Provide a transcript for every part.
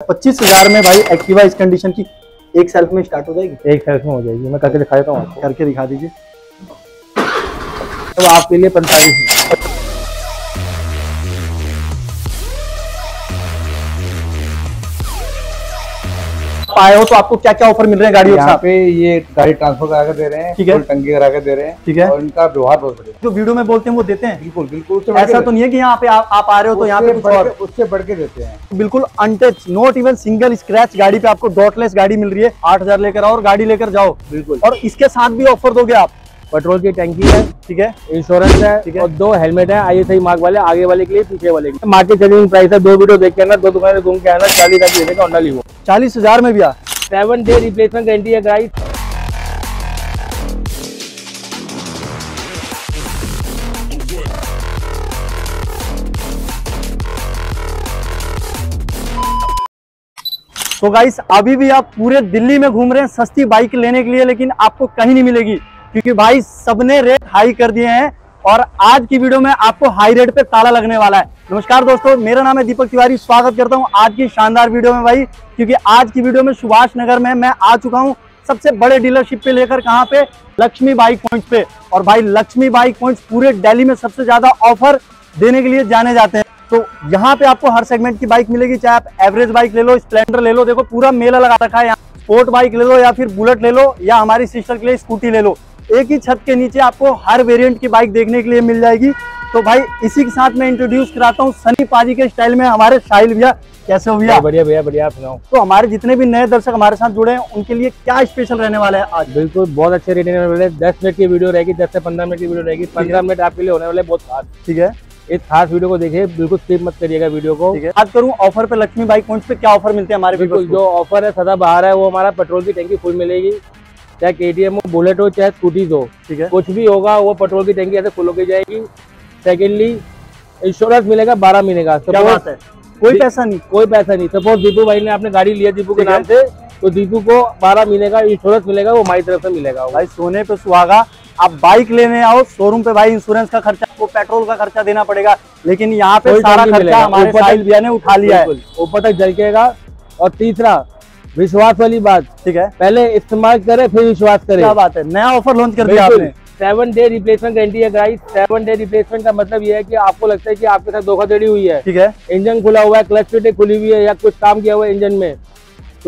पच्चीस हज़ार में भाई एक्टिवा इस कंडीशन की एक सेल्फ में स्टार्ट हो जाएगी? एक सेल्फ में हो जाएगी। मैं करके दिखा देता हूँ करके दिखा दीजिए। तो आपके लिए पैंतालीस आप आए हो तो आपको क्या क्या ऑफ़र मिल रहे हैं गाड़ियों के यहाँ साथ? पे ये गाड़ी ट्रांसफ़र करा कर दे रहे हैं ठीक है। टंकी करा कर दे रहे हैं ठीक है। और इनका व्यवहार बहुत बढ़िया जो वीडियो में बोलते हैं वो देते हैं? बिल्कुल बिल्कुल ऐसा तो नहीं है की यहाँ पे आप, आ रहे हो तो यहाँ पे उससे कुछ बढ़ और। के- उससे बढ़ के देते हैं। बिल्कुल untouch not even single scratch गाड़ी पे आपको डॉटलेस गाड़ी मिल रही है। आठ हज़ार लेकर आओ और गाड़ी लेकर जाओ। बिल्कुल। और इसके साथ भी ऑफ़र दोगे आप? पेट्रोल की टैंकी है ठीक है? इंश्योरेंस है ठीक है। और दो हेलमेट है आई एस मार्ग वाले आगे वाले के लिए पीछे वाले के मार्केट चेंजिंग प्राइस है दो वीडियो देख के आना दो दुकानें घूम के आना चालीस तक देने का होंडा लीवो चालीस हज़ार में भी आ। सेवन डे रिप्लेसमेंट गारंटी है गाइस तो गाइस अभी भी आप पूरे दिल्ली में घूम रहे हैं सस्ती बाइक लेने के लिए लेकिन आपको कहीं नहीं मिलेगी। क्योंकि भाई सबने रेट हाई कर दिए हैं और आज की वीडियो में आपको हाई रेट पे ताला लगने वाला है। नमस्कार दोस्तों, मेरा नाम है दीपक तिवारी। स्वागत करता हूँ आज की शानदार वीडियो में भाई, क्योंकि आज की वीडियो में सुभाष नगर में मैं आ चुका हूँ सबसे बड़े डीलरशिप पे लेकर कहाँ पे? लक्ष्मी बाइक पॉइंट पे। और भाई, लक्ष्मी बाइक पॉइंट पूरे दिल्ली में सबसे ज़्यादा ऑफ़र देने के लिए जाने जाते हैं। तो यहाँ पे आपको हर सेगमेंट की बाइक मिलेगी, चाहे आप एवरेज बाइक ले लो स्प्लेंडर ले लो। देखो, पूरा मेला लगा रखा है यहाँ। स्पोर्ट बाइक ले लो या फिर बुलेट ले लो या हमारी सिस्टर के लिए स्कूटी ले लो। एक ही छत के नीचे आपको हर वेरिएंट की बाइक देखने के लिए मिल जाएगी। तो भाई इसी के साथ मैं इंट्रोड्यूस कराता हूँ सनी पाजी के स्टाइल में हमारे साहिल भैया। कैसे हो भैया? बढ़िया भैया बढ़िया आप सुनाओ। तो हमारे जितने भी नए दर्शक हमारे साथ जुड़े हैं उनके लिए क्या स्पेशल रहने वाला है आज? बिल्कुल बहुत अच्छे रेटिंग वाले दस मिनट की वीडियो रहेगी दस से पंद्रह मिनट की वीडियो रहेगी। पंद्रह मिनट आपके लिए होने वाले बहुत खास ठीक है। इस खास वीडियो को देखिए बिल्कुल स्किप मत करिएगा वीडियो को। बात करूँ ऑफ़र पे लक्ष्मी बाइक पॉइंट पे क्या ऑफ़र मिलते हैं हमारे बिल्कुल जो ऑफ़र है सदा बाहर है वो हमारा पेट्रोल की टैंकी फुल मिलेगी। चाहे के हो बुलेट हो चाहे स्कूटीज हो ठीक है। कुछ भी होगा वो पेट्रोल की टैंकी ऐसे फुल होके जाएगी। सेकेंडली इंश्योरेंस मिलेगा बारह महीने का। क्या बात है। कोई पैसा नहीं। कोई पैसा नहीं। सपोज़ दीपू भाई ने आपने गाड़ी लिया दीपू के नाम से तो दीपू को बारह महीने का इंश्योरेंस मिलेगा वो हमारी तरफ़ से मिलेगा। भाई सोने पे सुहागा। आप बाइक लेने आओ शोरूम पे भाई इंश्योरेंस का खर्चा आपको पेट्रोल का खर्चा देना पड़ेगा। लेकिन यहाँ पे सारा खर्चा हमारे भैया ने उठा लिया है। ऊपर तक जलकेगा और तीसरा विश्वास वाली बात। ठीक है। पहले इस्तेमाल करे फिर विश्वास करे। क्या बात है? नया ऑफ़र लॉन्च कर दिया आपने। सेवन डे रिप्लेसमेंट गारंटी है गाइस सेवन डे रिप्लेसमेंट का मतलब ये है कि आपको लगता है कि आपके साथ धोखाधड़ी हुई है। ठीक है। इंजन खुला हुआ है क्लच प्लेटें खुली हुई है या कुछ काम किया हुआ है इंजन में।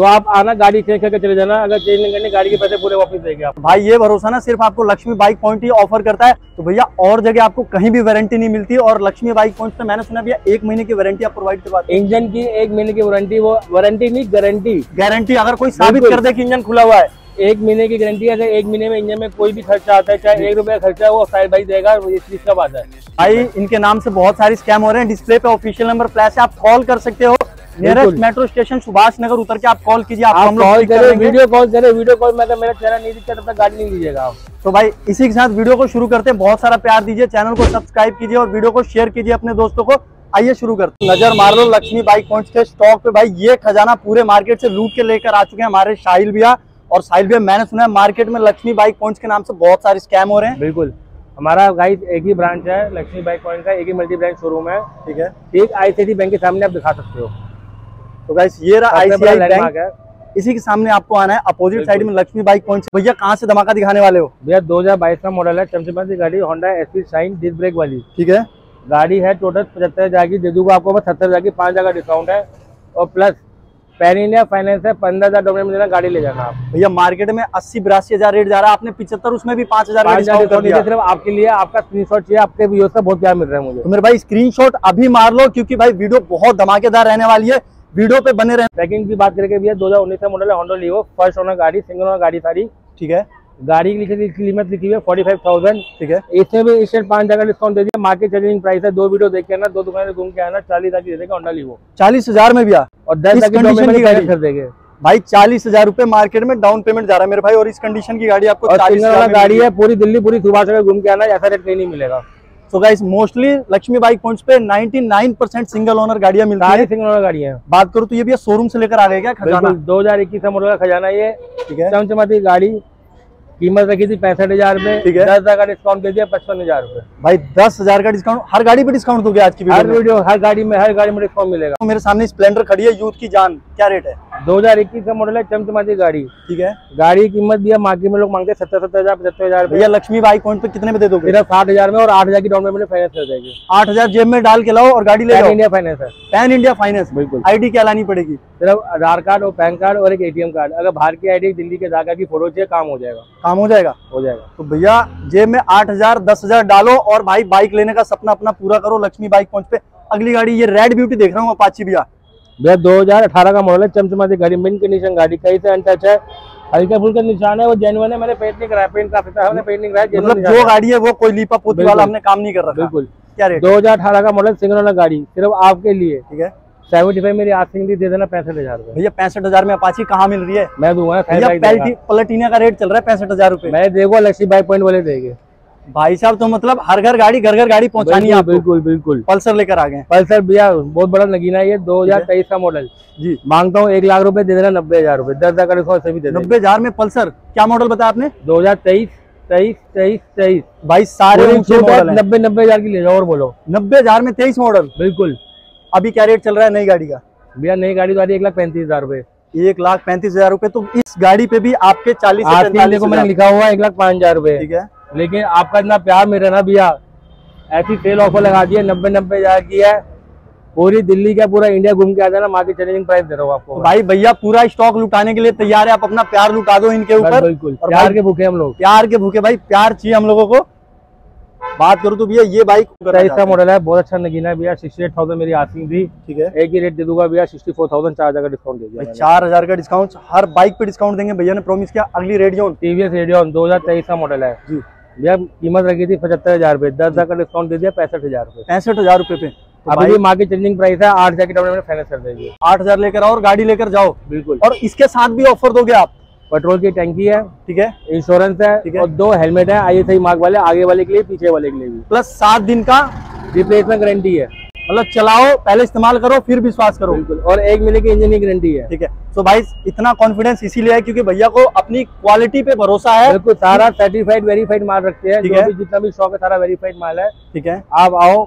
तो आप आना गाड़ी चेंज करके चले जाना। अगर चेंज नहीं करने गाड़ी के पैसे पूरे वापस देंगे आप। भाई ये भरोसा ना सिर्फ़ आपको लक्ष्मी बाइक पॉइंट ही ऑफ़र करता है। तो भैया और जगह आपको कहीं भी वारंटी नहीं मिलती और लक्ष्मी बाइक पॉइंट पे मैंने सुना भैया एक महीने की वारंटी आप प्रोवाइड करवाते इंजन की एक महीने की वारंटी वो वारंटी नहीं गारंटी गारंटी अगर कोई साबित कर दे कि इंजन खुला हुआ है। एक महीने की गारंटी है अगर एक महीने में इंजन में कोई भी खर्चा आता है चाहे एक रुपया खर्चा है वो साइड भाई देगा इस चीज़ का बात है। भाई इनके नाम से बहुत सारी स्कैम हो रहे हैं। डिस्प्ले पे ऑफिशियल नंबर फ्लैश है आप कॉल कर सकते हो। Nearest metro station Subhash Nagar उतर के आप कॉल कीजिए आप आप हम लोग कॉल करें वीडियो कॉल करें वीडियो कॉल में मेरा चेहरा नहीं दिखता तब तक गाड़ी नहीं लीजिएगा आप। तो भाई इसी के साथ वीडियो को शुरू करते हैं। बहुत सारा प्यार दीजिए चैनल को सब्सक्राइब कीजिए और वीडियो को शेयर कीजिए अपने दोस्तों को। आइए शुरू करते हैं। नज़र मार लो लक्ष्मी बाइक पॉइंट के स्टॉक पे भाई ये खजाना पूरे मार्केट से लूट के लेकर आ चुके हैं हमारे साहिल भैया। और साहिल भैया मैंने सुना है मार्केट में लक्ष्मी बाइक पॉइंट के नाम से बहुत सारे स्कैम हो रहे हैं। बिल्कुल। हमारा गाइस एक ही ब्रांच है लक्ष्मी बाइक पॉइंट का एक ही मल्टी ब्रांच शोरूम है। ठीक है। ठीक आईसीआईसी बैंक के सामने आप दिखा सकते हो। तो गाइस ये रहा आईसीआई बैंक इसी के सामने आपको आना है अपोजिट साइड में लक्ष्मी बाइक पॉइंट से भैया कहाँ से धमाका दिखाने वाले हो? भैया 2022 का मॉडल है। की गाड़ी Honda SP Shine disc brake वाली। ठीक है। गाड़ी है टोटल पचहत्तर हज़ार की। दे दूँगा आपको सत्तर हज़ार की। पाँच हज़ार का डिस्काउंट है। और प्लस पैन इंडिया फाइनेंस है। पंद्रह हज़ार डॉक्यूमेंट में देना गाड़ी ले जाना आप। भैया मार्केट में अस्सी बिरासी हज़ार रेट जा रहा है। आपने पिछहत्तर उसमें भी पाँच हज़ार सिर्फ़ आपके लिए आपका स्क्रीन शॉट चाहिए। आपके व्यूअर्स का बहुत प्यार मिल रहा है मुझे। तो मेरे भाई स्क्रीनशॉट अभी मार लो क्योंकि भाई वीडियो बहुत धमाकेदार रहने वाली है। वीडियो पे बने रहे सेकंड की बात करेंगे भैया 2019 का मॉडल है होंडा लीवो फ़र्स्ट ओनर गाड़ी सिंगल ओनर गाड़ी सारी। ठीक है। गाड़ी की लिखी कीमत लिखी हुई है फोर्टी फाइव थाउज़ेंड ठीक है। इसमें भी इससे पाँच हज़ार डिस्काउंट दे दिया। मार्केट चेंजिंग प्राइस है दो वीडियो देख के आना दो दुकानें घूम के आना चालीस हज़ार दे देगा होंडा लीवो चालीस हज़ार में भैया और दस हज़ार? कर देंगे। भाई चालीस हज़ार रूपए मार्केट में डाउन पेमेंट जा रहा है मेरे भाई और इस कंडीशन की गाड़ी आपको गाड़ी है पूरी दिल्ली पूरी सुबह से घूम के आना ऐसा रेट कहीं नहीं मिलेगा। तो guys mostly Lakshmi bike points पे 99 परसेंट सिंगल ओनर गाड़ियाँ मिलती है। सिंगल ओनर गाड़ी है। बात करूँ तो ये भैया शोरूम से लेकर आ गए क्या खजाना? दो हज़ार इक्कीस का मॉडल का खजाना ये। ठीक है। चमचमाती गाड़ी कीमत रखी थी पैंसठ हज़ार में। ठीक है। दस हज़ार का डिस्काउंट दे दिया पचपन हज़ार रूपए भाई दस हज़ार का डिस्काउंट हर गाड़ी पे डिस्काउंट दोगे आज की हर वीडियो हर गाड़ी में हर गाड़ी में डिस्काउंट मिलेगा। मेरे सामने स्प्लेंडर खड़ी है यूथ की जान क्या रेट है? 2021 का मॉडल है चमचमाती गाड़ी। ठीक है। गाड़ी की कीमत भी है मार्केट में लोग मांगते हैं सत्तर सत्तर हज़ार पचहत्तर हज़ार भैया लक्ष्मी बाइक पॉइंट पे कितने में दे दोगे? सिर्फ़ साठ हज़ार में और आठ हज़ार की डाउन पेमेंट फाइनेंस कर देगी। आठ हज़ार जेब में डाल के लाओ और गाड़ी ले पैन इंडिया फाइनेंस है। पैन इंडिया फाइनेंस बिल्कुल। आईडी क्या लानी पड़ेगी? सिर्फ़ आधार कार्ड और पैन कार्ड और एक एटीएम कार्ड। अगर बाहर की आईडी दिल्ली के आधार कार्ड की फ़ोटो चाहिए काम हो जाएगा। काम हो जाएगा? हो जाएगा। तो भैया जेब में आठ हज़ार दस हज़ार डालो और भाई बाइक लेने का सपना अपना पूरा करो लक्ष्मी बाइक पहुँच पे। अगली गाड़ी ये रेड ब्यूटी देख रहा हूँ अपाची भैया भैया 2018 का मॉडल है चमचमाती गाड़ी मिन कंडीशन गाड़ी कहीं से अनटच है। हल्का फुल्का निशान है वो जेनुअन है मैंने पेंट नहीं कराया पेंट था हमने पेंट नहीं कराया मतलब जो। गाड़ी है वो कोई लीपा पोती। वाला हमने काम नहीं कर रखा। बिल्कुल। क्या रेट 2018 का मॉडल सिंगल वाला गाड़ी सिर्फ़ आपके लिए। ठीक है। सेवेंटी फाइव मेरी आस्किंग थी दे देना पैंसठ हज़ार रुपए। भैया पैंसठ हज़ार में अपाची कहाँ मिल रही है? मैं दूँगा पलटीना का रेट चल रहा है पैंसठ हज़ार रुपए। मैं देखो लक्ष्मी बाइक पॉइंट वाले देंगे। भाई साहब तो मतलब हर घर गाड़ी घर घर गाड़ी पहुंचानी है आपको। बिल्कुल बिल्कुल। पल्सर लेकर आ गए। पल्सर भैया बहुत बड़ा नगीना है ये 2023 का मॉडल। जी। माँगता हूँ एक लाख रुपए दे देना नब्बे हज़ार रुपए। दस हज़ार से भी दे देना नब्बे हज़ार में पल्सर क्या मॉडल बताया आपने? दो हज़ार तेईस तेईस तेईस तेईस। भाई सारे नब्बे नब्बे हज़ार की ले जाओ और बोलो। नब्बे हज़ार में तेईस मॉडल बिल्कुल। अभी क्या रेट चल रहा है नई गाड़ी का? भैया नई गाड़ी तो आ रही है एक लाख पैंतीस हज़ार रुपए। एक लाख पैंतीस हज़ार रुपए तो इस गाड़ी पे भी आपके चालीस को मैंने। लिखा हुआ है एक लाख पाँच हज़ार रुपए। ठीक है। लेकिन आपका इतना प्यार मेरा ना भैया। ऐसी सेल ऑफ़र लगा दी है नब्बे नब्बे हज़ार की है। पूरी दिल्ली का पूरा इंडिया घूम के आ जाना मार्केट चैलेंजिंग प्राइस दे रहा हूँ तो आपको भाई भैया पूरा स्टॉक लुटाने के लिए तैयार है आप अपना प्यार लुटा दो इनके ऊपर। बिल्कुल। प्यार के भूखे हम लोग। प्यार के भूखे भाई प्यार चाहिए हम लोगों को। बात करूँ तो भैया ये बाइक तेईस का मॉडल है। बहुत अच्छा नगीना है भैया सिक्सटी एट थाउज़ेंड मेरी आसिंग थी। ठीक है। एक ही रेट दे दूँगा भैया सिक्सटी फोर थाउज़ेंड चार हज़ार का डिस्काउंट दे दिया चार हज़ार का डिस्काउंट हर बाइक पे डिस्काउंट देंगे। भैया ने प्रॉमिस किया अगली रेडियो टीवीएस रेडियन दो हज़ार तेईस का मॉडल है। जी। भैया कीमत रखी थी पचहत्तर हज़ार रुपए दस हज़ार का डिस्काउंट दे दिया पैंसठ हज़ार रुपए पैंसठ हज़ार रुपए पे। तो अभी मार्केट चेंजिंग प्राइस है आठ हज़ार की डाउन फाइनेंस कर देंगे। आठ हज़ार लेकर आओ और गाड़ी लेकर जाओ। बिल्कुल। और इसके साथ भी ऑफ़र दोगे आप? पेट्रोल की टैंकी है ठीक है। इंश्योरेंस है ठीक है। और दो हेलमेट है आई एस मार्क वाले आगे वाले के लिए पीछे वाले के लिए भी। प्लस सात दिन का रिप्लेसमेंट गारंटी है। मतलब चलाओ पहले इस्तेमाल करो फिर विश्वास करो। बिल्कुल और एक महीने की इंजन की गारंटी है। ठीक है। तो भाई इतना कॉन्फिडेंस इसीलिए है क्योंकि भैया को अपनी क्वालिटी पे भरोसा है। बिल्कुल सारा सर्टिफाइड वेरीफाइड माल रखते हैं। है। जितना भी शॉप है सारा वेरीफाइड माल है। ठीक है। आप आओ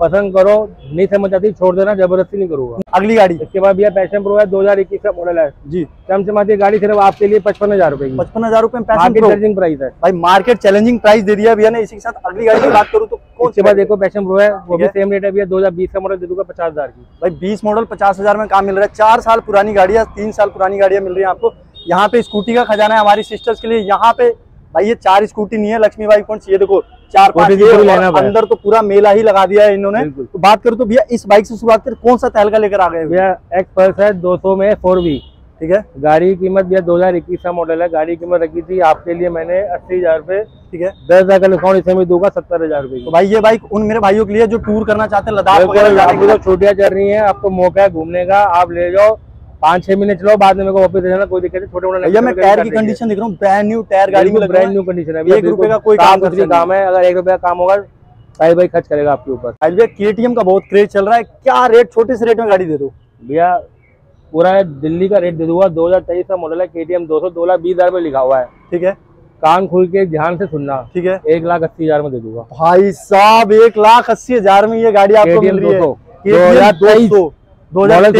पसंद करो नहीं समझ आती छोड़ देना ज़बरदस्ती नहीं करूँगा। अगली गाड़ी। इसके बाद भैया पैशन प्रो है दो हज़ार इक्कीस का मॉडल है। जी। चमचमाती गाड़ी सिर्फ़ आपके लिए पचपन हज़ार रुपए पचपन हज़ार रुपए प्रो प्राइस है। भाई मार्केट चैलेंजिंग प्राइस दे दिया भैया ने इसी के साथ अगली गाड़ी की बात करूँ तो उसके बाद देखो पैशन प्रो है वो भी सेम रेट है भैया दो हज़ार बीस का मॉडल दे दूँगा पचास हज़ार की। भाई बीस मॉडल पचास हज़ार में काम मिल रहा है। चार साल पुरानी गाड़ियाँ तीन साल पुरानी गाड़ियाँ मिल रही है आपको। यहाँ पे स्कूटी का खजाना है हमारी सिस्टर्स के लिए। यहाँ पे भाई ये चार स्कूटी नहीं है लक्ष्मी बाई पॉइंट ये देखो चार पाँच। अंदर तो पूरा मेला ही लगा दिया है इन्होंने। तो बात करूँ तो भैया इस बाइक से शुरुआत कर कौन सा तहलका लेकर आ गए भैया एक्स पल्स है दो सौ में फोर वी। ठीक है। गाड़ी की कीमत भैया दो हज़ार इक्कीस का मॉडल है। गाड़ी की कीमत रखी थी आपके लिए मैंने अस्सी हज़ार रुपए। ठीक है। दस हज़ार का डिस्काउंट इसमें भी दूँगा सत्तर हज़ार रुपए तो भाई ये बाइक उन मेरे भाइयों के लिए जो टूर करना चाहते हैं लद्दाख वगैरह छुट्टियाँ चल रही हैं आपको मौका है घूमने का आप ले जाओ। पाँच छह महीने चलाओ बाद में मेरे को वापस दे जाना कोई दिक्कत नहीं छोटे मोटे भैया मैं टायर की कंडीशन देख रहा हूँ ब्रांड न्यू टायर गाड़ी में ब्रांड न्यू कंडीशन है एक रुपए का कोई काम कुछ काम है अगर एक रुपए का काम होगा भाई भाई खर्च करेगा आपके ऊपर। भैया केटीएम का बहुत क्रेज चल रहा है क्या रेट छोटे से रेट में गाड़ी दे दो? भैया पूरा दिल्ली का रेट दे दूँगा दो हज़ार तेईस का मॉडल है के टी एम दो सौ दो लाख बीस हज़ार लिखा हुआ है। ठीक है। कान खुल के ध्यान से सुनना ठीक है। एक लाख अस्सी हज़ार में दे दूँगा। भाई साहब एक लाख अस्सी हज़ार में ये गाड़ी आपको मिल रही है। 200, KTM 2023 दो हज़ार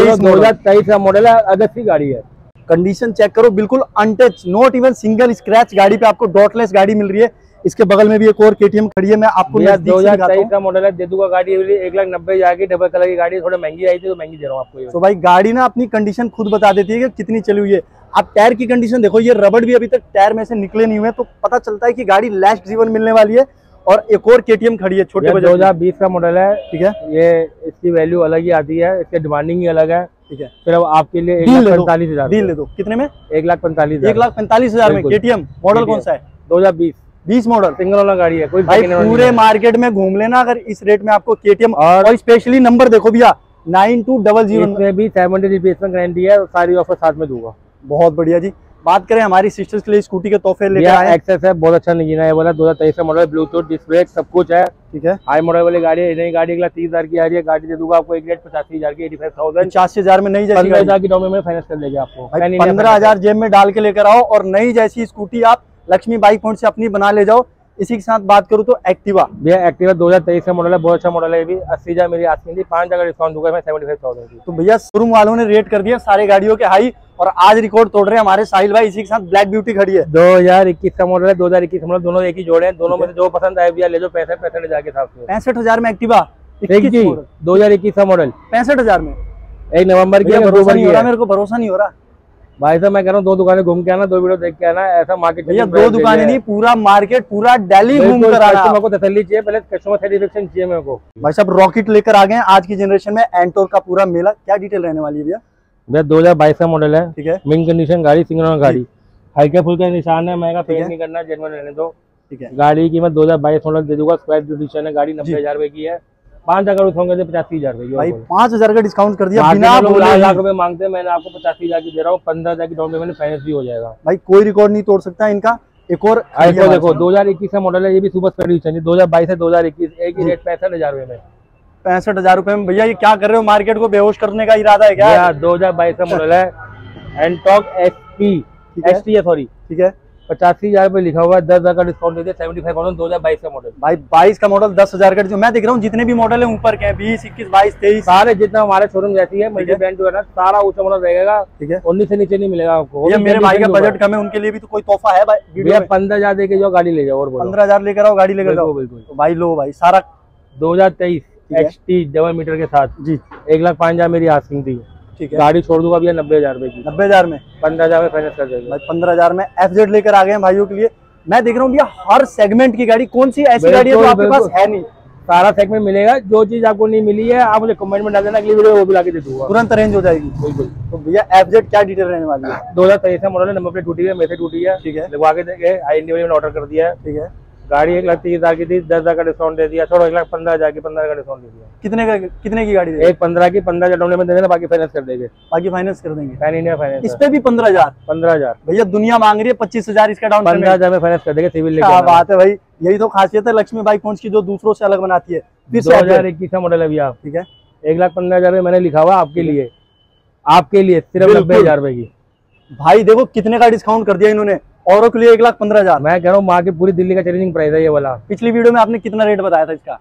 तेईस का मॉडल है अगस्त की गाड़ी है। कंडीशन चेक करो बिल्कुल untouch not even single scratch गाड़ी पे आपको डॉटलेस गाड़ी मिल रही है। इसके बगल में भी एक और केटीएम खड़ी है मैं आपको दो हज़ार तेईस का मॉडल है दे दूँगा गाड़ी एक लाख नब्बे हज़ार की डबल कलर की गाड़ी थोड़ी महँगी आई थी तो महँगी दे रहा हूँ आपको तो भाई गाड़ी ना अपनी कंडीशन खुद बता देती है कि कितनी चली हुई है। आप टायर की कंडीशन देखो ये रबड़ भी अभी तक टायर में से निकले नहीं हुए तो पता चलता है कि गाड़ी लास्ट जीवन मिलने वाली है। और एक और केटीएम खड़ी है छोटे दो हज़ार बीस का मॉडल है। ठीक है। ये इसकी वैल्यू अलग ही आती है इसके डिमांडिंग ही अलग है। ठीक है। सिर्फ़ आपके लिए एक लाख पैंतालीस हज़ार डील ले दो। कितने में? एक लाख पैंतालीस एक लाख पैंतालीस हज़ार में। केटीएम मॉडल कौन सा है? दो हज़ार बीस। बीस मॉडल सिंगल वाला गाड़ी है कोई भाई पूरे मार्केट में घूम लेना अगर इस रेट में आपको केटीएम और- स्पेशली नंबर देखो भैया नाइन टू डबल ज़ीरो। इसमें भी सेवन डे रिप्लेसमेंट गारंटी है सारी ऑफ़र साथ में दूँगा। बहुत बढ़िया जी। बात करें हमारी सिस्टर्स के लिए स्कूटी के तोहफे लेकर आए। एक्सेस है बहुत अच्छा नगीना है बोला दो हज़ार तेईस मॉडल ब्लूटूथ डिस्प्ले सब कुछ है। ठीक है। हाई मॉडल वाली गाड़ी है नई गाड़ी लाख तीस हज़ार की आ रही है गाड़ी दे दूँगा आपको एक लाख पचासी हज़ार की एटी फाइव थाउज़ेंड पचासी हज़ार में नई जैसी हज़ार की डाउन पेमेंट फाइनेंस कर देंगे आपको। पंद्रह हज़ार जेब में डाल के लेकर आओ और नई जैसी स्कूटी आप लक्ष्मी बाइक पॉइंट से अपनी बना ले जाओ। इसी के साथ बात करूँ तो एक्टिवा भैया एक्टिवा 2023 का मॉडल है बहुत अच्छा मॉडल है भी। अस्सी हज़ार मेरी आसमी थी पाँच जगह डिस्काउंट दूँगा मैं सेवेंटी फाइव थाउज़ेंड तो भैया शोरूम वालों ने रेट कर दिया सारे गाड़ियों के हाई और आज रिकॉर्ड तोड़ रहे हैं हमारे साहिल भाई इसी के साथ ब्लैक ब्यूटी खड़ी है। 2021 का मॉडल है 2021 का मॉडल दोनों एक ही जोड़े हैं। दोनों में से जो पसंद आए भैया ले जो पैसे पैसे ले जाके साथ पैंसठ हज़ार में एक्टिवा दो हज़ार इक्कीस का मॉडल पैंसठ हज़ार में। एक नवंबर की भरोसा नहीं हो रहा मेरे को भरोसा नहीं हो रहा। भाई साहब मैं कह रहा हूँ दो दुकानें घूम के आना दो वीडियो देख के आना ऐसा मार्केट भैया दो दुकानें नहीं पूरा मार्केट पूरा दिल्ली घूम कर आ रहा। है को तसल्ली चाहिए पहले कस्टमर सेटिस्फेक्शन चाहिए मेरे को। भाई साहब रॉकेट लेकर आ गए आज की जनरेशन में एंटोर का पूरा मेला क्या डिटेल रहने वाली है भैया? भैया दो हज़ार बाईस का मॉडल है। ठीक है। मिन कंडीशन गाड़ी सिंगल गाड़ी। हल्के फुल्के निशान है महँगा ठीक है। नहीं करना जेनवन रहने दो। ठीक है। गाड़ी की कीमत दो हज़ार बाईस मॉडल दे दूँगा स्क्वायर कंडीशन है गाड़ी नब्बे हज़ार रुपए की है। पाँच हज़ार होंगे तो पचासी हज़ार रुपए की भाई। पाँच हज़ार का डिस्काउंट कर दिया बिना बोले लाख लाख रुपए मांगते हैं मैंने आपको पचासी हज़ार की दे रहा हूँ पंद्रह हज़ार की डाउन पेमेंट फाइनेंस भी हो जाएगा। भाई कोई रिकॉर्ड नहीं तोड़ सकता इनका एक और देखो देखो दो हज़ार इक्कीस का मॉडल है ये भी सुपर स्पेड दो हज़ार बाईस है दो हज़ार इक्कीस एक ही रेट पैंसठ हज़ार रुपए में। पैंसठ हज़ार रुपए में। भैया ये क्या कर रहे हो? मार्केट को बेहोश करने का इरादा है क्या? दो हज़ार बाईस का मॉडल है। Ntorq S P S T है सॉरी ठीक है। पचासी हज़ार रुपए लिखा हुआ है दस हज़ार का डिस्काउंट दे दिया सेवेंटी फाइव थाउज़ेंड दो हज़ार बाईस का मॉडल भाई बाईस का मॉडल दस हज़ार का जो मैं देख रहा हूँ जितने भी मॉडल है ऊपर के बीस इक्कीस बाईस तेईस। सारे जितना हमारे शोरूम जैसी है मल्टी ब्रांड जो है ना सारा ऊँचा मॉडल रहेगा। ठीक है। उन्नीस से नीचे नहीं मिलेगा आपको। भी मेरे भाई का बजट कम है उनके लिए भी तो कोई तोहफा है भाई भैया पंद्रह हज़ार दे के जाओ गाड़ी ले जाओ और बोलो। पंद्रह हज़ार लेकर आओ गाड़ी लेकर जाओ। बिल्कुल। भाई लो भाई सारा दो हज़ार तेईस। है। एक्स टी डबल मीटर के साथ। जी। एक लाख पाँच हज़ार मेरी आस्किंग थी ठीक है। गाड़ी छोड़ दूँगा भैया नब्बे हज़ार रुपए की। नब्बे हज़ार में? पंद्रह हज़ार में फाइनेंस कर देगा। भाई पंद्रह हज़ार में एफ़ जेड लेकर आ गए हैं भाइयों के लिए। मैं देख रहा हूँ भैया हर सेगमेंट की गाड़ी कौन सी ऐसी गाड़ी है जो आपके पास है नहीं? सारा सेगमेंट मिलेगा। जो चीज़ आपको नहीं मिली है आप मुझे कमेंट में डाल देना। अगली वीडियो वो भी ला के दे दूँगा। तुरंत अरेंज हो जाएगी। बिल्कुल। तो भैया एफ़ जेड क्या डिटेल रहने वाली है? दो हज़ार तेईस मॉडल है नंबर प्लेट टूटी है मेरे टूटी है। ठीक है। लगवा के देंगे आई इंडिया में ऑर्डर कर दिया है। ठीक है। गाड़ी एक लाख तीस हज़ार की थी दस हज़ार का डिस्काउंट दे दिया छोड़ो एक लाख पंद्रह हज़ार की पंद्रह का डिस्काउंट दे दिया। कितने का कितने की गाड़ी एक पंद्रह की पंद्रह हज़ार डाउन पेमेंट देना बाकी फाइनेंस कर देंगे। बाकी फाइनेंस कर देंगे। पैन इंडिया फाइनेंस इस पे भी पंद्रह हज़ार? पंद्रह हज़ार। भैया दुनिया मांग रही है पच्चीस हज़ार इसका डाउन पंद्रह हज़ार में फाइनेंस कर देंगे सिविल क्या बात है भाई यही तो खासियत है लक्ष्मी बाई फ़ोन की जो दूसरों से अलग बनाती है फिर दो हज़ार इक्कीस का मॉडल है भैया। ठीक है। एक लाख पंद्रह हज़ार में मैंने लिखा हुआ आपके लिए। आपके लिए सिर्फ़ नब्बे हज़ार रुपए की। भाई देखो कितने का डिस्काउंट कर दिया इन्होंने। औरों के लिए एक लाख पंद्रह हज़ार। मैं कह रहा हूँ मार्केट पूरी दिल्ली का चैलेंजिंग प्राइस है ये वाला। पिछली वीडियो में आपने कितना रेट बताया था इसका?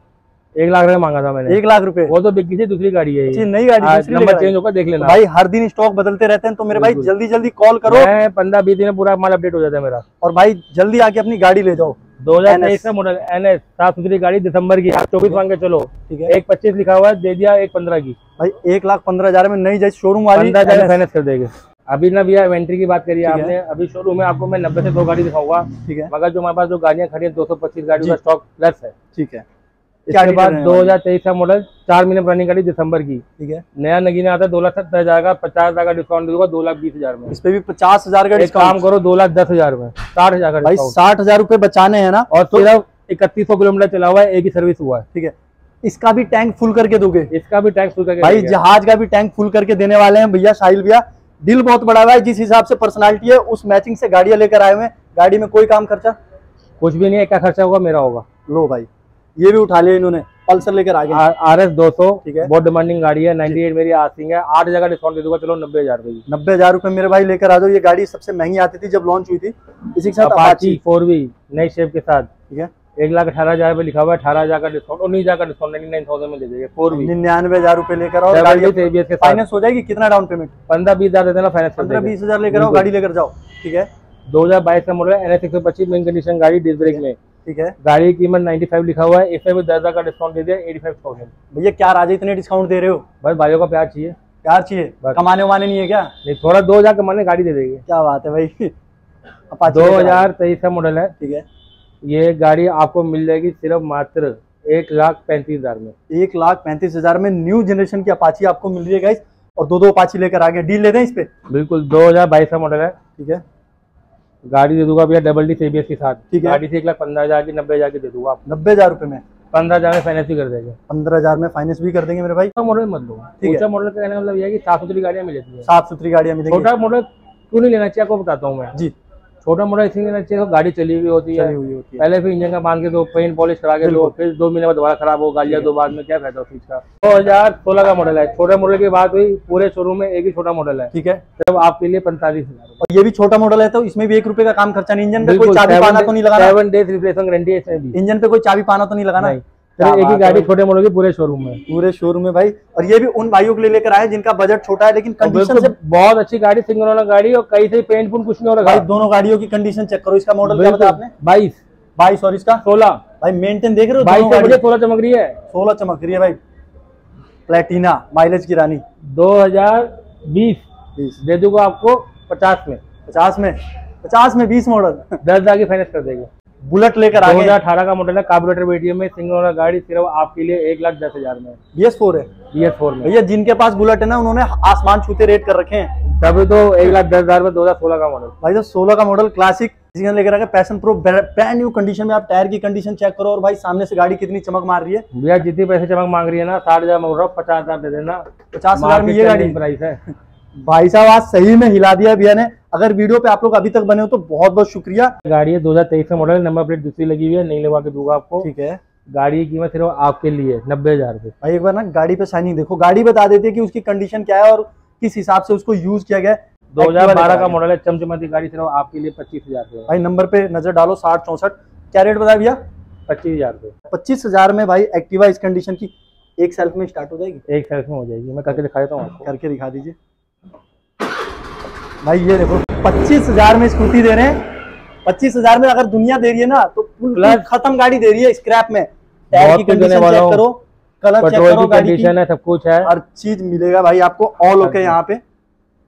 एक लाख रुपए मांगा था मैंने। एक लाख रुपए? वो तो बिक्की से दूसरी गाड़ी है ये। नई गाड़ी नंबर चेंज। होकर देख लेना। भाई हर दिन स्टॉक बदलते रहते हैं तो मेरे भाई जल्दी जल्दी कॉल करो। पंद्रह बीस दिन में पूरा माल अपडेट हो जाता है मेरा। और भाई जल्दी आके अपनी गाड़ी ले जाओ। दो हज़ार तेईस का मॉडल एन एस साफ़ सुथरी गाड़ी दिसंबर की। चौबीस मांग के चलो। ठीक है। एक पच्चीस लिखा हुआ है दे दिया एक पंद्रह की। भाई एक लाख पंद्रह हज़ार में नई जैसे शोरूम वाली फाइनेंस कर देंगे। अभी ना भैया इन्वेंट्री की बात करिए आपने अभी शोरूम में आपको मैं नब्बे से दो गाड़ी दिखाऊँगा। ठीक है। मगर जो हमारे पास जो गाड़ियाँ खड़ी है दो सौ पच्चीस गाड़ी का स्टॉक प्लस है। ठीक है। इसके बाद दो हज़ार तेईस का मॉडल चार महीने पुरानी गाड़ी दिसंबर की। ठीक है। नया नगीना आता है दो लाख सत्तर हज़ार का पचास हज़ार का डिस्काउंट दूँगा दो लाख बीस हज़ार में। इस पे भी पचास हज़ार का काम करो दो लाख दस हज़ार में साठ हज़ार का भाई साठ हज़ार रूपए बचाने हैं ना और सिर्फ़ इकतीस सौ किलोमीटर चला हुआ है एक ही सर्विस हुआ है। ठीक है। इसका भी टैंक फुल करके दोगे? इसका भी टैंक फुल करके भाई जहाज़ का भी टैंक फुल करके देने वाले हैं भैया साहिल भैया। दिल बहुत बड़ा हुआ है जिस हिसाब से पर्सनालिटी है उस मैचिंग से गाड़ियाँ लेकर आए हुए हैं। गाड़ी में कोई काम खर्चा? कुछ भी नहीं है क्या खर्चा होगा मेरा होगा। लो भाई ये भी उठा लिया इन्होंने पल्सर लेकर आ गए आर एस दो सौ ठीक है। बहुत डिमांडिंग गाड़ी है 98 मेरी आसिंग है आठ हज़ार डिस्काउंट दे दूँगा चलो नब्बे हज़ार रुपए की। नब्बे हज़ार रूपए मेरे भाई लेकर आ जाओ ये गाड़ी सबसे महँगी आती थी जब लॉन्च हुई थी। इसी के साथ अपाची फोर वी नई शेप के साथ। ठीक है। एक लाख अठारह हज़ार रुपए लिखा हुआ है अठारह हज़ार का डिस्काउंट उन्नीस हज़ार का डिस्काउंट नाइन्टी नाइन थाउज़ेंड में दे देंगे फोर वी निन्यानवे हज़ार रूपए लेकर आओ गाड़ी के साथ। फाइनेंस हो जाएगी कितना डाउन पेमेंट पंद्रह बीस हज़ार देना फाइनेंस कर पंद्रह देंगे। बीस हज़ार लेकर आओ गाड़ी लेकर जाओ ठीक है? दो हज़ार बाईस का मॉडल है एन एस एक सौ पच्चीस मेन कंडीशन गाड़ी डिस्क ब्रेक में। ठीक है। गाड़ी की कीमत 95 लिखा हुआ है इसमें भी दस हज़ार का डिस्काउंट दे दिया एटी फाइव थाउज़ेंड भैया क्या राजे इतने डिस्काउंट दे रहे हो? बस भाइयों का प्यार चाहिए। प्यार चाहिए? कमाने वमाने नहीं है क्या? नहीं थोड़ा दो हज़ार कमाने गाड़ी दे देंगे। क्या बात है भाई। दो हज़ार तेईस का मॉडल है। ठीक है। ये गाड़ी आपको मिल जाएगी सिर्फ़ मात्र एक लाख पैंतीस हज़ार में। एक लाख पैंतीस हज़ार में न्यू जनरेशन की अपाची आपको मिल रही है गाइस और दो दो अपाची लेकर आगे। डील ले दें इस पे। बिल्कुल दो हज़ार बाईस का मॉडल है। ठीक है। गाड़ी दे दूँगा भैया डबल डी सीबीएस के साथ। ठीक है। गाड़ी से एक लाख पंद्रह हज़ार की नब्बे हज़ार की दे दूँगा आप नब्बे हज़ार रुपए में। पंद्रह हज़ार में फाइनेंस भी कर देंगे। पंद्रह हज़ार में फाइनेंस भी कर देंगे मेरे भाई। मॉडल मत लो। ठीक है। मॉडल का कहने मतलब ये है कि साफ़ सुथरी गाड़ियाँ मिलती है। साफ़ सुथरी गाड़ियाँ मिलेंगी। छोटा मॉडल क्यों नहीं लेना चाहिए आपको बताता हूँ मैं। जी। छोटा मोटा इसलिए लेना चाहिए तो गाड़ी चली हुई होती है। हुई होती है। पहले फिर इंजन का बाँध के दो पेंट पॉलिश करा के दो फिर दो महीने बाद दोबारा खराब हो गालियाँ दो बाद में क्या फ़ायदा उस चीज़ का? दो हज़ार सोलह का मॉडल है। छोटे मॉडल की बात हुई पूरे शोरूम में एक ही छोटा मॉडल है। ठीक है। सिर्फ़ आपके लिए पैंतालीस हज़ार और ये भी छोटा मॉडल है तो इसमें भी एक रुपए का काम खर्चा नहीं। इंजन पे कोई चाबी पाना तो नहीं लगाना? सेवन डेज़ रिप्लेसमेंट गारंटी है इसमें भी। इंजन पे कोई चाबी पाना तो नहीं लगाना? एक ही गाड़ी छोटे मॉडल की पूरे शोरूम में। पूरे शोरूम में भाई। और ये भी उन भाइयों के लिए लेकर आए जिनका बजट छोटा है लेकिन कंडीशन से बहुत अच्छी गाड़ी सिंगल ओनर गाड़ी और कहीं से पेंट पुंट कुछ नहीं हो रखा भाई दोनों गाड़ियों की कंडीशन चेक करो। इसका मॉडल क्या बताया आपने? बाईस। बाईस और इसका? सोलह। भाई मेंटेन देख रहे हो बाईस मुझे सोलह चमक रही है। सोलह चमक रही है भाई। प्लेटिना माइलेज की रानी। दो हज़ार बीस। बीस। दे दूँगा आपको पचास में। पचास में? पचास में बीस मॉडल दस हज़ार की फाइनेंस कर देंगे। बुलेट लेकर आगे। अठारह का मॉडल है कार्बोरेटर बेटियम में सिंगल ओनर गाड़ी सिर्फ़ आपके लिए एक लाख दस हज़ार में। बी एस फोर है। बी एस फोर में। भैया जिनके पास बुलेट है ना उन्होंने आसमान छूते रेट कर रखे हैं। तभी तो एक लाख दस हज़ार में दो हज़ार सोलह का मॉडल भाई तो सोलह का मॉडल क्लासिक जिसके लेकर आगे Passion Pro brand new condition में आप टायर की कंडीशन चेक करो और भाई सामने से गाड़ी कितनी चमक मार रही है। भैया जितनी पैसे चमक मांग रही है ना साठ हज़ार मांग रहा हूँ पचास हज़ार दे देना। पचास हज़ार में ये गाड़ी। प्राइस है। भाई साहब आज सही में हिला दिया भैया ने। अगर वीडियो पे आप लोग अभी तक बने हो तो बहुत बहुत शुक्रिया। गाड़ी है दो हज़ार तेईस का मॉडल नंबर प्लेट दूसरी लगी हुई है नहीं लगवा के दूँगा आपको। ठीक है। गाड़ी की कीमत सिर्फ़ आपके लिए नब्बे हज़ार रुपये भाई एक बार ना गाड़ी पे साइनिंग देखो। गाड़ी बता देती है कि उसकी कंडीशन क्या है और किस हिसाब से उसको यूज़ किया गया। दो हज़ार बारह का मॉडल है। चमचमाती गाड़ी सिर्फ़ आपके लिए पच्चीस हज़ार भाई नंबर पे नज़र डालो साठ चौसठ। क्या रेट बताया भैया? पच्चीस हज़ार रुपये पच्चीस हज़ार में भाई एक्टिवा इस कंडीशन की एक सेल्फ में स्टार्ट हो जाएगी? एक सेल्फ में हो जाएगी। मैं करके दिखा देता हूँ करके दिखा दीजिए। भाई ये देखो पच्चीस हज़ार में स्कूटी दे रहे हैं। पच्चीस हज़ार में अगर दुनिया दे रही है ना तो खत्म गाड़ी दे रही है स्क्रैप में। टायर की कंडीशन चेक करो कलर चेक करो गाड़ी की। है सब कुछ है। हर चीज़ मिलेगा भाई आपको ऑल ओके यहाँ पे।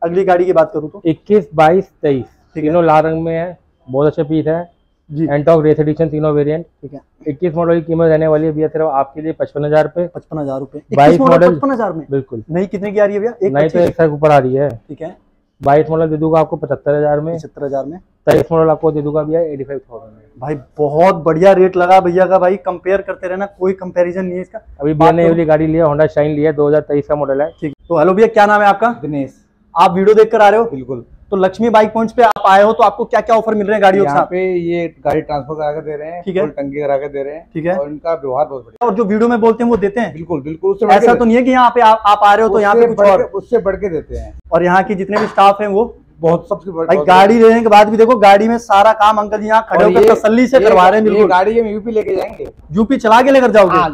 अगली गाड़ी की बात करूँ तो। इक्कीस बाईस तेईस तीनों लाल रंग में है बहुत अच्छा पीस है। जी। एंटॉक रेस एडिशन तीनों वेरिएंट ठीक है। इक्कीस मॉडल की कीमत रहने वाली है भैया सिर्फ़ आपके लिए पचपन हज़ार रुपये पचपन हज़ार रुपए। बाईस मॉडल। पचपन हज़ार में। बिल्कुल। नहीं कितने की आ रही है भैया? नहीं तो एक ऊपर आ रही है। ठीक है। बाईस मॉडल दे दूँगा आपको पचहत्तर हज़ार में। पचहत्तर हज़ार में। तेईस मॉडल आपको दे दूँगा भैया एटी फाइव थाउज़ेंड में। भाई बहुत बढ़िया रेट लगा भैया का भाई। कंपेयर करते रहना कोई कंपैरिजन नहीं है इसका। अभी भैया ने करूं- वाली गाड़ी लिया होंडा शाइन लिया दो हज़ार तेईस का मॉडल है। ठीक। तो हेलो भैया क्या नाम है आपका? दिनेश। आप वीडियो देख कर आ रहे हो? बिल्कुल। तो लक्ष्मी बाइक पॉइंट पे आप आए हो तो आपको क्या क्या ऑफ़र मिल रहे हैं गाड़ियों के साथ? पे ये गाड़ी ट्रांसफ़र करा के दे रहे हैं ठीक है। टंकी करा के दे रहे हैं ठीक है। और इनका व्यवहार बहुत बढ़िया। और जो वीडियो में बोलते हैं वो देते हैं? बिल्कुल बिल्कुल ऐसा तो नहीं है कि यहाँ पे आप, आ रहे हो तो यहाँ पे उससे कुछ बढ़ और। के- उससे बढ़ के देते हैं। और यहाँ की जितने भी स्टाफ है वो? बहुत सबसे भाई गाड़ी लेने के बाद भी देखो गाड़ी में सारा काम अंकल जी यहाँ खड़े होकर तसल्ली से करवा रहे हैं बिल्कुल। गाड़ी हम यूपी लेके जाएँगे। यूपी चला के लेकर जाओगे? हाँ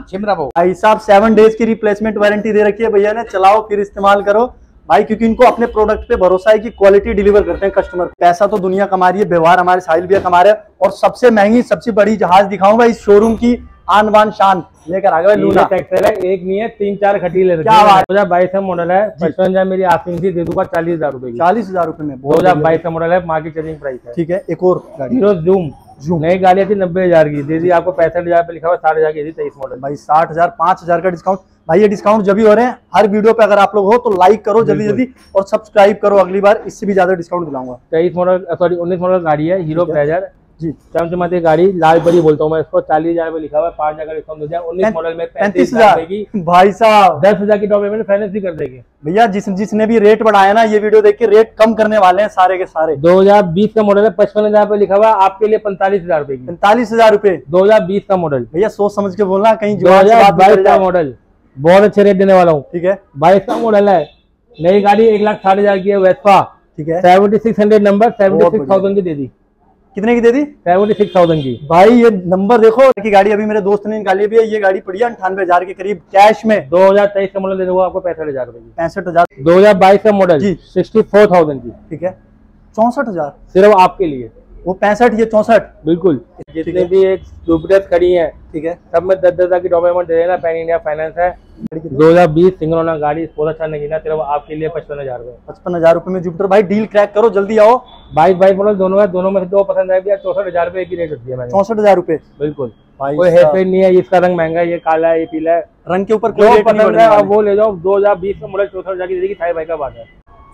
भाई साहब सेवन डेज़ की रिप्लेसमेंट वारंटी दे रखी है भैया ने चलाओ फिर इस्तेमाल करो। भाई क्योंकि इनको अपने प्रोडक्ट पे भरोसा है कि क्वालिटी डिलीवर करते हैं कस्टमर पैसा तो दुनिया कमा रही है व्यवहार हमारे साहिल भैया कमा रहे हैं और सबसे महँगी सबसे बड़ी जहाज़ दिखाऊँ भाई इस शोरूम की आन बान शान। लेकर आ गए लूना एक्सेल है एक नहीं है तीन चार खटी ले क्या बात? दो हज़ार बाईस का मॉडल है पचपन हज़ार मेरी आस्किंग थी दे दूँगा चालीस हज़ार रुपए चालीस हज़ार रुपए में दो हज़ार बाईस का मॉडल है मार्केट चेंजिंग प्राइस है। ठीक है एक और हीरो जूम Zoom। नई गाड़ी थी नब्बे हज़ार की। दे दी आपको पैंसठ हज़ार पे लिखा हुआ साठ हज़ार की तेईस मॉडल भाई साठ हज़ार पाँच हज़ार का डिस्काउंट भाई ये डिस्काउंट जब भी हो रहे हैं हर वीडियो पे अगर आप लोग हो तो लाइक करो जल्दी जल्दी और सब्सक्राइब करो अगली बार इससे भी ज़्यादा डिस्काउंट दिलाऊँगा। तेईस मॉडल सॉरी उन्नीस मॉडल गाड़ी है हीरो। प्लेजर जी। चमचमाती गाड़ी लाल परी बोलता हूँ मैं इसको चालीस हज़ार पे लिखा हुआ पाँच हज़ार का डिस्काउंट उन्नीस मॉडल में पैंतीस हज़ार। भाई साहब। दस हज़ार की डाउन पेमेंट फाइनेंस भी कर देंगे। भैया जिस जिसने भी रेट बढ़ाया ना ये वीडियो देख के रेट कम करने वाले हैं सारे के सारे। दो हज़ार बीस का मॉडल है पचपन हज़ार पे लिखा हुआ आपके लिए पैंतालीस हज़ार रुपए पैंतालीस हज़ार रुपए। दो हज़ार बीस का मॉडल भैया सोच समझ के बोलना कहीं से हज़ार बाईस का मॉडल बहुत अच्छे रेट देने वाला हूँ। ठीक है। बाईस का मॉडल है। नई गाड़ी एक लाख साठ हज़ार की है वेस्पा ठीक है। Seventy six hundred number seventy six thousand की दे दी। कितने की दे दी? सेवेंटी सिक्स थाउज़ेंड की। भाई ये नंबर देखो की गाड़ी अभी मेरे दोस्त ने निकाली भी है। ये गाड़ी पड़ी है अंठानवे हज़ार के करीब कैश में। दो हज़ार तेईस का मॉडल दे दूँगा आपको पैंसठ हज़ार रुपए पैंसठ हज़ार। दो हज़ार बाईस का मॉडल जी। सिक्सटी फोर थाउज़ेंड की। ठीक है। चौसठ हज़ार। सिर्फ़ आपके लिए। वो पैंसठ ये चौसठ। बिल्कुल। जितने भी एक खड़ी है ठीक है। सब में दस दस हज़ार की डॉक्यूमेंट दे देना पैन इंडिया फाइनेंस है? दो हज़ार बीस सिंगल गाड़ी बहुत अच्छा नगीना सिर्फ़ आपके लिए पचपन हज़ार रुपए पचपन हज़ार रुपए में जुपिटर। भाई डील क्रैक करो जल्दी आओ। बाईस बाईस मॉडल दोनों है दोनों में से दो पसंद आएगी चौसठ हज़ार रुपए की रेट होती है चौसठ हज़ार रुपए बिल्कुल। कोई हेयर नहीं है इसका रंग महँगा है ये काला है ये पीला है। रंग के ऊपर कोई नहीं पसंद है। वो ले जाओ दो हज़ार बीस का मॉडल चौसठ हज़ार की देगी थाई भाई का बात है।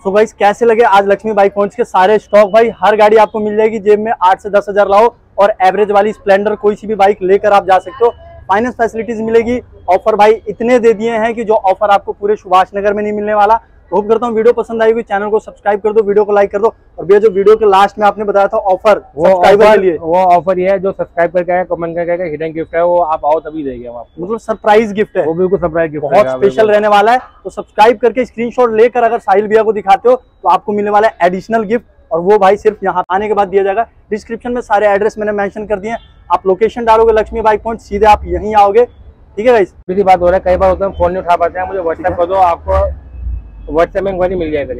सो गाइस कैसे लगे आज लक्ष्मी बाइक पहुँच के सारे स्टॉक भाई हर गाड़ी आपको मिल जाएगी जेब में आठ से दस हज़ार लाओ और एवरेज वाली स्प्लेंडर कोई सी भी बाइक लेकर आप जा सकते हो। फाइनेंस फैसिलिटीज़ मिलेगी। ऑफ़र भाई इतने दे दिए हैं कि जो ऑफ़र आपको पूरे सुभाष नगर में नहीं मिलने वाला होप करता हूँ वीडियो पसंद आई हुई चैनल को सब्सक्राइब कर दो वीडियो को लाइक कर दो। और भैया जो वीडियो के लास्ट में आपने बताया था ऑफ़र वो ऑफ़र लिए। वो ऑफ़र ये है जो सब्सक्राइब करके आए कमेंट करके आए हिडन गिफ्ट है वो आप आओ तभी देंगे हम आपको। मतलब सरप्राइज़ गिफ्ट है। वो बिल्कुल सरप्राइज़ गिफ्ट बहुत स्पेशल रहने वाला है। तो सब्सक्राइब करके स्क्रीनशॉट लेकर अगर साहिल भैया को दिखाते हो तो आपको मिलने वाला है एडिशनल गिफ्ट और वो भाई सिर्फ़ यहाँ आने के बाद दिया जाएगा। डिस्क्रिप्शन में सारे एड्रेस मैंने मेंशन कर दिए हैं। आप लोकेशन डालोगे लक्ष्मी बाइक पॉइंट सीधे आप यही आओगे। ठीक है भाई मेरी बात हो रहा है कई बार होता है फ़ोन नहीं उठा पाते हैं मुझे व्हाट्सएप कर दो आपको व्हाट्सएप में इंक्वायरी मिल जाएगा